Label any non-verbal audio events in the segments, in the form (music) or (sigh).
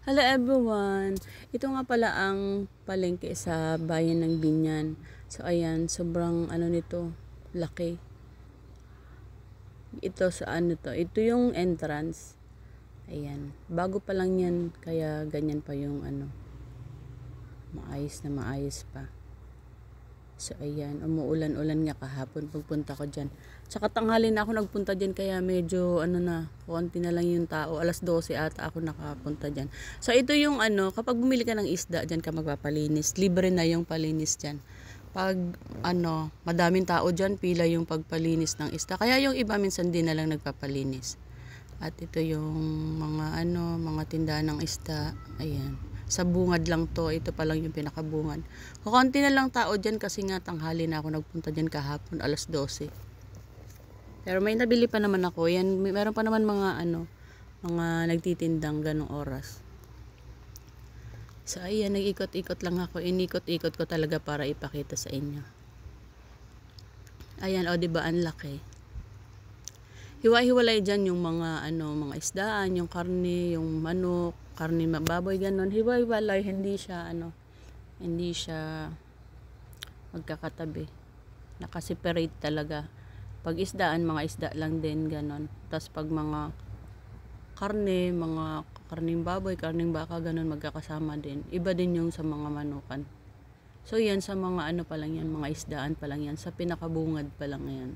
Hello everyone! Ito nga pala ang palengke sa bayan ng Binyan. So ayan, sobrang ano nito, laki. Ito sa ano to, ito yung entrance. Ayan, bago pa lang yan, kaya ganyan pa yung ano, maayos na maayos pa. So ayan, umuulan-ulan nga kahapon pagpunta ko dyan. Tsaka tanghali na ako nagpunta dyan kaya medyo ano na, konti na lang yung tao. Alas 12 ata ako nakapunta dyan. So ito yung ano, kapag bumili ka ng isda dyan ka magpapalinis. Libre na yung palinis dyan. Pag ano, madaming tao dyan, pila yung pagpalinis ng isda. Kaya yung iba minsan din na lang nagpapalinis. At ito yung mga ano, mga tindahan ng isda. Ayan sa bungad lang to. Ito pa lang yung pinakabungad. Kukunti na lang tao dyan kasi nga tanghali na ako nagpunta dyan kahapon alas 12. Pero may nabili pa naman ako. Yan, may, meron pa naman mga ano, mga nagtitindang ganong oras. So ayan, nag-ikot-ikot lang ako. Inikot-ikot ko talaga para ipakita sa inyo. Ayan, o oh, diba ang laki. Hiwa-hiwalay dyan yung mga ano, mga isdaan, yung karne, yung manok, karne mababoy ganun. Hiwa-hiwalay hindi siya ano hindi siya magkakatabi. Nakaseparate talaga. Pag isdaan mga isda lang din ganun. Tapos pag mga karne mga karning baboy karning baka ganun magkakasama din. Iba din yung sa mga manukan. So yan sa mga ano pa lang yan mga isdaan pa lang yan. Sa pinakabungad pa lang yan.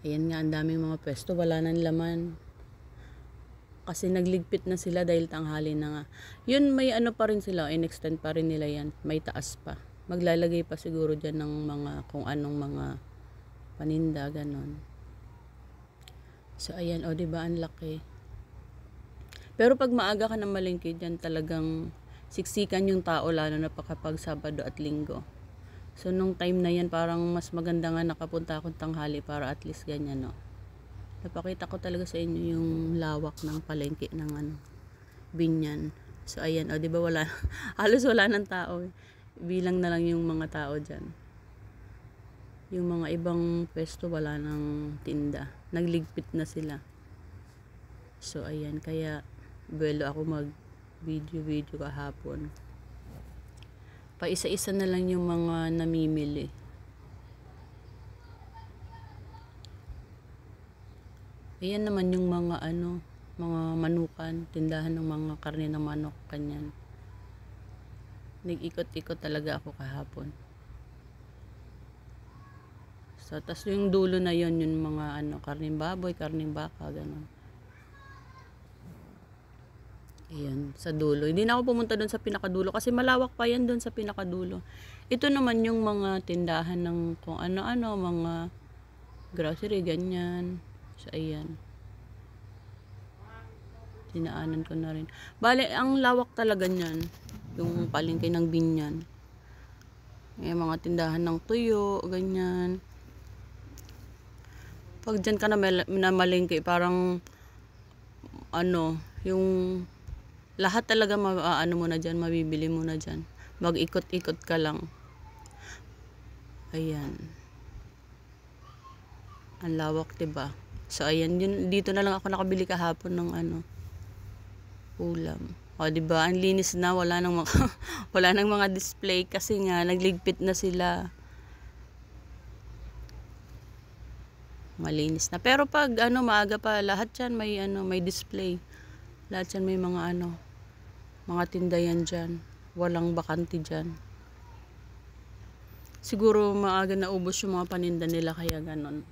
Ayan nga ang daming mga pwesto. Wala nang laman kasi nagligpit na sila dahil tanghali na nga. Yun may ano pa rin sila, in-extend pa rin nila yan. May taas pa. Maglalagay pa siguro dyan ng mga kung anong mga paninda, ganon. So ayan, o oh, diba ang laki. Pero pag maaga ka na malingki dyan, talagang siksikan yung tao lalo na pa Sabado at Linggo. So nung time na yan, parang mas maganda nga nakapunta akong tanghali para at least ganyan, no napakita ko talaga sa inyo yung lawak ng palengke ng ano binyan. So ayan o oh, di ba wala (laughs) halos wala ng tao bilang na lang yung mga tao diyan yung mga ibang pwesto wala ng tinda. Nagligpit na sila. So ayan kaya buwelo ako mag video video kahapon. Pa isa isa na lang yung mga namimili Ayan naman yung mga ano, mga manukan, tindahan ng mga karne ng manok, kanyan. Nag-ikot-ikot talaga ako kahapon. So, tas yung dulo na yon yung mga ano, karning baboy, karning baka, ganun. Ayan, sa dulo. Hindi na ako pumunta doon sa pinakadulo kasi malawak pa yan doon sa pinakadulo. Ito naman yung mga tindahan ng kung ano-ano, mga grocery, ganyan. So, ayan. Tinaanan ko na rin. Bale, ang lawak talaga niyan. Yung palengke ng binyan. May mga tindahan ng tuyo, ganyan. Pag dyan ka na, na parang ano, yung lahat talaga ma, ano mo na dyan, mabibili mo na dyan. Mag-ikot-ikot ka lang. Ayan. Ang lawak, 'di ba? So ayan, yun, dito na lang ako nakabili kahapon ng ano, ulam. O, di ba? Ang linis na, wala nang mga, (laughs) wala nang mga display kasi nga nagligpit na sila. Malinis na. Pero pag ano maaga pa, lahat 'yan may ano, may display. Lahat 'yan may mga ano, mga tindayan diyan. Walang bakante diyan. Siguro maaga na ubos yung mga paninda nila kaya ganon.